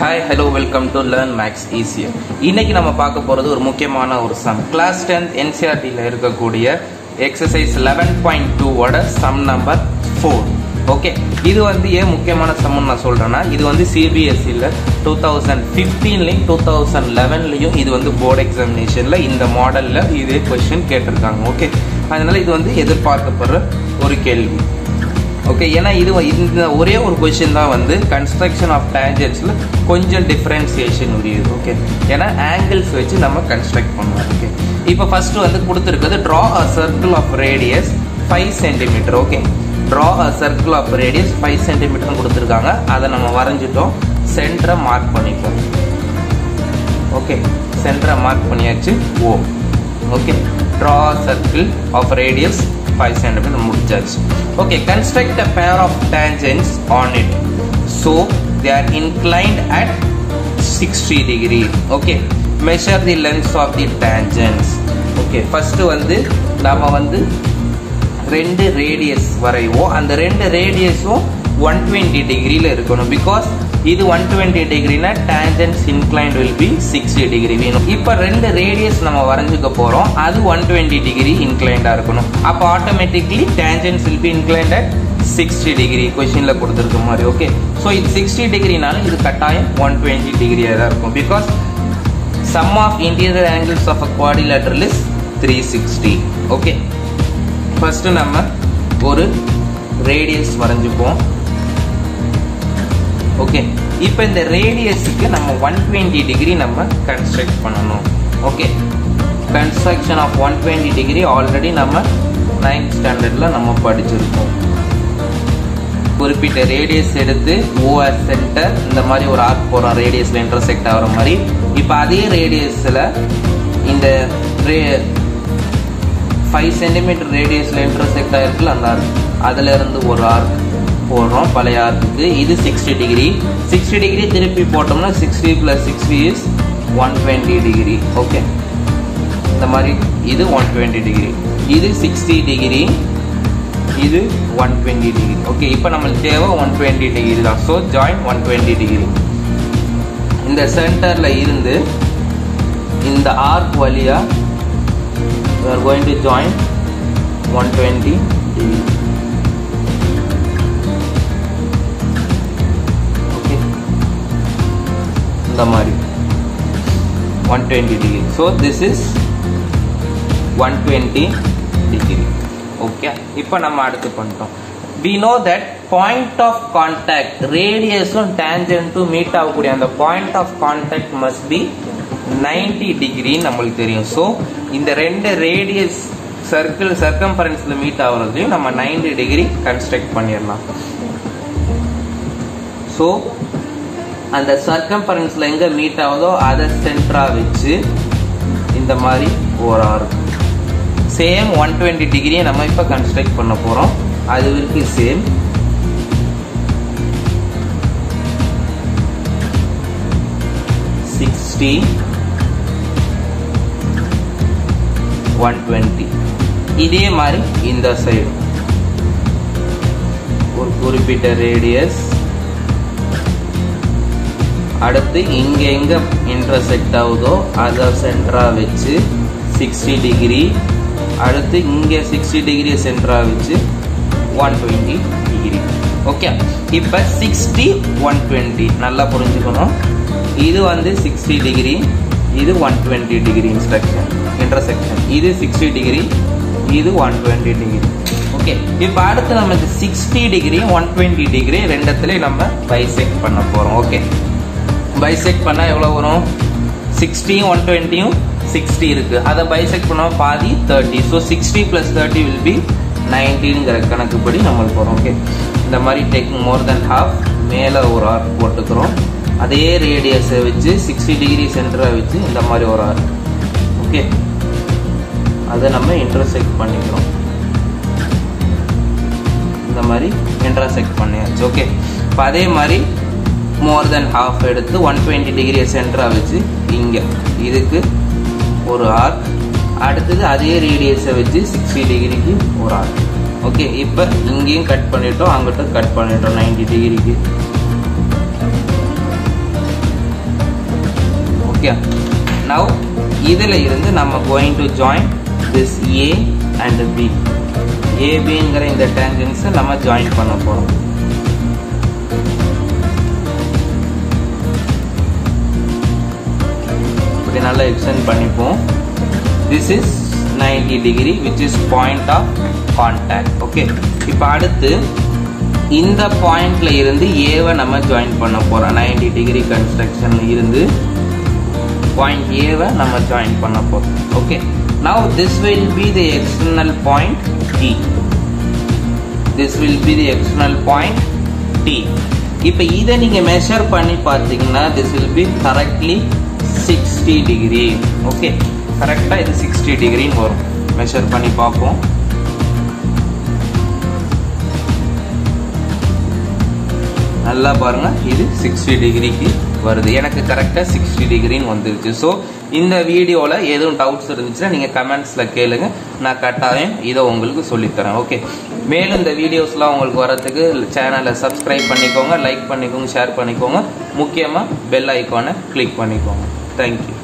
Hi hello welcome to learn maths easier இன்னைக்கு நம்ம பார்க்க போகிறது ஒரு முக்கியமான ஒரு சம் கிளாஸ் டென்த் என்சிஆர்டியில் இருக்கக்கூடிய எக்ஸசைஸ் லெவன் பாயிண்ட் டூவோட சம் நம்பர் ஃபோர் ஓகே இது வந்து ஏன் முக்கியமான சம்னு நான் சொல்கிறேன்னா இது வந்து சிபிஎஸ்சியில் டூ தௌசண்ட் ஃபிஃப்டீன்லேயும் டூ தௌசண்ட் லெவன்லேயும் இது வந்து போர்டு எக்ஸாமினேஷனில் இந்த மாடலில் இதே கொஷின் கேட்டிருக்காங்க. ஓகே அதனால இது வந்து எதிர்பார்க்கப்படுற ஒரு கேள்வி. ஓகே ஏன்னா இது இந்த ஒரே ஒரு கொஷின் தான் வந்து கன்ஸ்ட்ரக்ஷன் ஆஃப் டேஞ்சன்ஸில் கொஞ்சம் டிஃப்ரென்சியேஷன் உரியது ஓகே ஏன்னா ஆங்கிள்ஸ் வச்சு நம்ம கன்ஸ்ட்ரக்ட் பண்ணுவோம் ஓகே இப்போ ஃபஸ்ட்டு வந்து கொடுத்துருக்குது draw a circle of radius five centimetre okay draw a circle of radius five சென்டிமீட்டர்னு கொடுத்துருக்காங்க. அதை நம்ம வரைஞ்சிட்டோம். சென்டரை மார்க் பண்ணிப்போம். ஓகே சென்டரை மார்க் பண்ணியாச்சு. ஓ okay draw circle of radius five centimetre முடிச்சாச்சு okay construct a pair of tangents on it so they are inclined at sixty degree okay measure the lengths of the tangents okay first வந்து நம்ம வந்து ரெண்டு radius வரைவோம் அந்த ரெண்டு ரேடியஸும் one twenty டிகிரியில் இருக்கணும். பிகாஸ் இது one twenty டிகிரினா tangents incline will be sixty degree வேணும். இப்போ ரெண்டு ரேடியஸ் நம்ம வரைஞ்சிக்க போகிறோம் அது ஒன் டுவெண்ட்டி டிகிரி இன்க்ளைண்டாக இருக்கணும். அப்போ automatically tangents will be inclined at sixty degree கொஷினில் கொடுத்துருக்க மாதிரி ஓகே ஸோ இது சிக்ஸ்டி டிகிரினாலும் இது கட்டாயம் ஒன் டுவெண்ட்டி டிகிரியாக தான் இருக்கும். Because sum of interior angles of a quadrilateral is three sixty okay first நம்ம ஒரு ரேடியஸ் வரைஞ்சிப்போம். ஓகே இப்போ இந்த ரேடியஸுக்கு நம்ம ஒன் டுவெண்ட்டி டிகிரி நம்ம கன்ஸ்ட்ரக்ட் பண்ணணும். Okay construction of one twenty degree already நம்ம நைன்த் ஸ்டாண்டர்டில் நம்ம படிச்சிருக்கோம். குறிப்பிட்ட ரேடியஸ் எடுத்து ஓஆர் சென்டர் இந்த மாதிரி ஒரு ஆர்க் போகிறோம் ரேடியஸில் இன்டர்செக்ட் ஆகிற மாதிரி. இப்போ அதே ரேடியஸில் இந்த ரே ஃபைவ் சென்டிமீட்டர் ரேடியஸில் இன்டர்செக்ட் ஆகிருக்குல்ல அந்த ஆர்க் அதில் இருந்து ஒரு ஆர்க் போடுறோம். பழைய ஆர்க்குக்கு இது சிக்ஸ்டி டிகிரி சிக்ஸ்டி டிகிரி திருப்பி போட்டோம்னா sixty plus sixty is one twenty degree okay இந்த மாதிரி இது ஒன் டுவெண்ட்டி டிகிரி இது சிக்ஸ்டி டிகிரி இது ஒன் டுவெண்ட்டி டிகிரி ஓகே இப்போ நம்மளுக்கு தேவை ஒன் டுவெண்ட்டி டிகிரி தான். So join one twenty degree இந்த சென்டரில் இருந்து இந்த ஆர்க் வழியாக we are going to join 120 degree மாதிரி. 120 degree. So this is 120 degree. Okay? இப்போ நம்ம அடுத்து பண்ணிட்டோம் we know that point of contact radius um tangent to meet ஆகக்கூடிய அந்த point of contact must be 90 degree நம்மளுக்கு தெரியும். ஸோ இந்த ரெண்டு ரேடியஸ் சர்க்கிள் சர்க்கம்பரன்ஸில் மீட் ஆகுறதையும் நம்ம 90 டிகிரி கன்ஸ்ட்ரக்ட் பண்ணிடலாம். ஸோ அந்த சர்க்கம்பரன்ஸில் எங்கே மீட் ஆகுதோ அதை சென்டராக வச்சு இந்த மாதிரி ஒரு ஆர்க் சேம் ஒன் டுவெண்ட்டி டிகிரியை நம்ம இப்போ கன்ஸ்ட்ரக்ட் பண்ண போகிறோம் அது வரைக்கும் சேம் சிக்ஸ்டி ஒன் டுவெண்ட்டி இதே மாதிரி இந்த சைடு ஒரு குறிப்பிட்ட ரேடியஸ் அடுத்து இங்கே எங்கே இன்டர்செக்ட் ஆகுதோ அதை சென்டராக வச்சு சிக்ஸ்டி டிகிரி அடுத்து இங்கே சிக்ஸ்டி டிகிரி சென்டராக வச்சு ஒன் டுவெண்ட்டி டிகிரி ஓகே இப்போ சிக்ஸ்டி ஒன் டுவெண்ட்டி நல்லா புரிஞ்சுக்கணும். இது வந்து சிக்ஸ்டி டிகிரி இது one twenty degree instruction intersection இது சிக்ஸ்டி டிகிரி இது ஒன் டுவெண்ட்டி டிகிரி ஓகே இப்போ அடுத்து நம்ம இந்த sixty degree one twenty degree ரெண்டத்துலேயும் நம்ம பைசெக்ட் பண்ண போகிறோம் ஓகே பைசெக் பண்ணால் எவ்வளோ வரும்? சிக்ஸ்டியும் ஒன் டுவெண்ட்டியும் சிக்ஸ்டி இருக்குது அதை பைசெக் பண்ணால் பாதி thirty so sixty plus thirty will be நைன்டீனுங்கிற கணக்குப்படி நம்மளுக்கு வரும் ஓகே இந்த மாதிரி டேக் மோர் தென் ஹாஃப் மேலே ஒரு ஆர்க் போட்டுக்கிறோம். அதே ரேடியஸை வச்சு சிக்ஸ்டி டிகிரி சென்டராக வச்சு இந்த மாதிரி ஒரு ஆர்க் ஓகே அதை நம்ம இன்டர்செக்ட் பண்ணிக்கிறோம். இந்த மாதிரி இன்டர்செக்ட் பண்ணியாச்சு ஓகே இப்போ அதே மாதிரி மோர் தென் ஹாஃப் எடுத்து ஒன் டுவெண்ட்டி டிகிரி சென்டராக வச்சு இங்கே. இதுக்கு ஒரு ஆர்க் அடுத்தது அதே ரேடியஸை வச்சு சிக்ஸ்டி டிகிரிக்கு ஒரு ஆர்க் ஓகே இப்போ இங்கேயும் கட் பண்ணிட்டோம் அங்கிட்டும் கட் பண்ணிட்டோம் நைன்டி டிகிரிக்கு ஓகே நவ் இதில் இருந்து நம்ம going to join this A and B ஏபிங்கிற இந்த டேங்கன்ஸை நம்ம ஜாயின் பண்ண போகிறோம் இப்படி நல்லா எக்ஸ்டெண்ட் பண்ணிப்போம். This is ninety degree which is point of contact okay இப்போ அடுத்து இந்த பாயிண்ட்ல இருந்து ஏவை நம்ம ஜாயின் பண்ண போகிறோம் நைன்டி டிகிரி கன்ஸ்ட்ரக்ஷன்ல இருந்து பாயிண்ட் ஏவை நம்ம ஜாயின் பண்ண போறோம். Okay now this will be the external point T this will be the external point T இப்போ இதை நீங்க மெஷர் பண்ணி பார்த்தீங்கன்னா this will be correctly sixty degree okay கரெக்டாக இது சிக்ஸ்டி டிகிரின்னு வரும். மெஷர் பண்ணி பார்ப்போம். நல்லா பாருங்கள் இது சிக்ஸ்டி டிகிரிக்கு வருது. எனக்கு கரெக்டாக சிக்ஸ்டி டிகிரின்னு வந்துருச்சு. ஸோ இந்த வீடியோவில் எதுவும் டவுட்ஸ் இருந்துச்சுன்னா நீங்கள் கமெண்ட்ஸில் கேளுங்க. நான் கட்டாயம் இதை உங்களுக்கு சொல்லித்தரேன். ஓகே மேலும் இந்த வீடியோஸ்லாம் உங்களுக்கு வரத்துக்கு சேனலை சப்ஸ்கிரைப் பண்ணிக்கோங்க லைக் பண்ணிக்கோங்க ஷேர் பண்ணிக்கோங்க. முக்கியமாக பெல் ஐக்கானை கிளிக் பண்ணிக்கோங்க. Thank you.